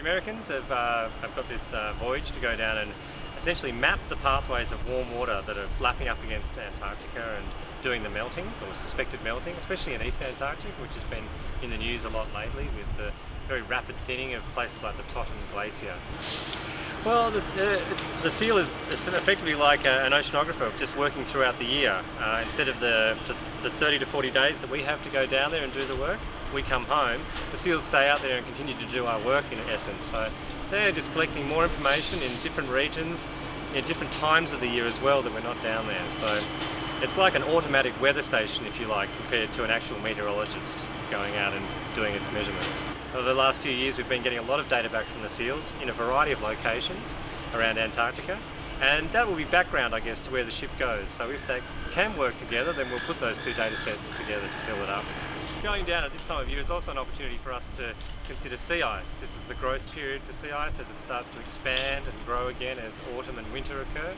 The Americans have, uh, have got this uh, voyage to go down and essentially map the pathways of warm water that are lapping up against Antarctica and doing the melting or suspected melting, especially in East Antarctica, which has been in the news a lot lately with the very rapid thinning of places like the Totten Glacier. Well, the, uh, the seal is effectively like a, an oceanographer, just working throughout the year. Uh, instead of the, the 30 to 40 days that we have to go down there and do the work, we come home, the seals stay out there and continue to do our work in essence. So they're just collecting more information in different regions, in different times of the year as well that we're not down there. So it's like an automatic weather station, if you like, compared to an actual meteorologist going out and doing its measurements. Over the last few years we've been getting a lot of data back from the seals in a variety of locations around Antarctica and that will be background I guess to where the ship goes. So if they can work together then we'll put those two data sets together to fill it up. Going down at this time of year is also an opportunity for us to consider sea ice. This is the growth period for sea ice as it starts to expand and grow again as autumn and winter occur.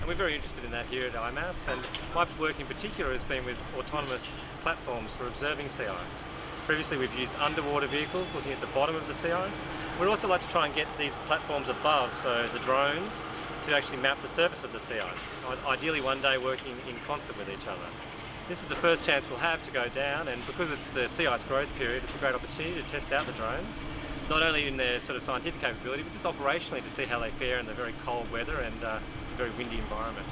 And we're very interested in that here at IMAS and my work in particular has been with autonomous platforms for observing sea ice. Previously we've used underwater vehicles looking at the bottom of the sea ice. We'd also like to try and get these platforms above, so the drones, to actually map the surface of the sea ice. Ideally one day working in concert with each other. This is the first chance we'll have to go down and because it's the sea ice growth period, it's a great opportunity to test out the drones, not only in their sort of scientific capability, but just operationally to see how they fare in the very cold weather and uh, very windy environment.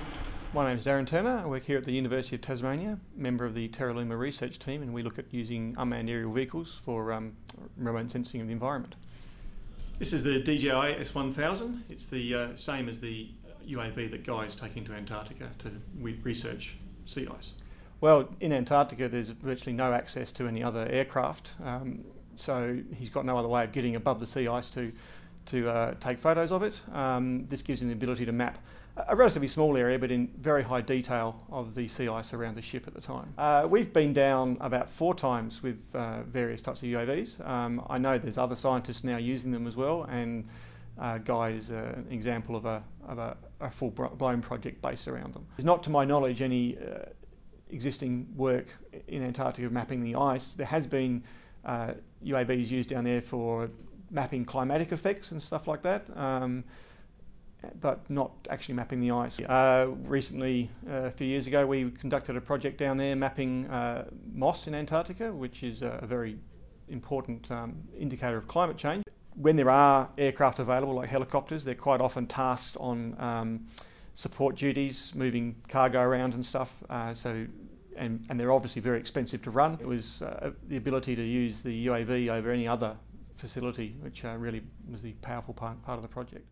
My name is Darren Turner. I work here at the University of Tasmania, member of the Terraluma research team, and we look at using unmanned aerial vehicles for um, remote sensing of the environment. This is the DJI S1000. It's the uh, same as the UAV that Guy is taking to Antarctica to research sea ice. Well, in Antarctica, there's virtually no access to any other aircraft, um, so he's got no other way of getting above the sea ice to to uh, take photos of it. Um, this gives him the ability to map a relatively small area, but in very high detail of the sea ice around the ship at the time. Uh, we've been down about four times with uh, various types of UAVs. Um, I know there's other scientists now using them as well, and uh, Guy is an example of a, of a, a full-blown project based around them. There's not, to my knowledge, any uh, existing work in Antarctica of mapping the ice. There has been UAVs uh, used down there for mapping climatic effects and stuff like that. Um, but not actually mapping the ice. Uh, recently, uh, a few years ago, we conducted a project down there mapping uh, moss in Antarctica, which is a very important um, indicator of climate change. When there are aircraft available, like helicopters, they're quite often tasked on um, support duties, moving cargo around and stuff. Uh, so, and, and, they're obviously very expensive to run. It was uh, the ability to use the UAV over any other facility, which uh, really was the powerful part, part of the project.